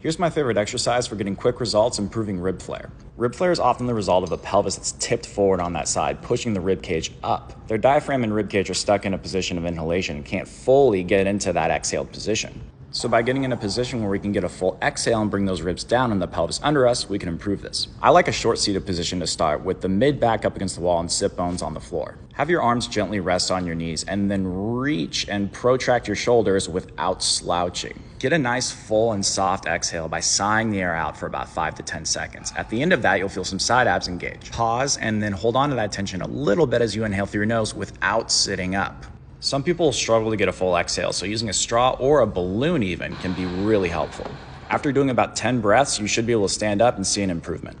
Here's my favorite exercise for getting quick results improving rib flare. Rib flare is often the result of a pelvis that's tipped forward on that side, pushing the rib cage up. Their diaphragm and rib cage are stuck in a position of inhalation and can't fully get into that exhaled position. So, by getting in a position where we can get a full exhale and bring those ribs down and the pelvis under us, we can improve this. I like a short seated position to start with the mid back up against the wall and sit bones on the floor. Have your arms gently rest on your knees and then reach and protract your shoulders without slouching. Get a nice full and soft exhale by sighing the air out for about 5 to 10 seconds. At the end of that, you'll feel some side abs engage. Pause and then hold on to that tension a little bit as you inhale through your nose without sitting up. Some people struggle to get a full exhale, so using a straw or a balloon even can be really helpful. After doing about 10 breaths, you should be able to stand up and see an improvement.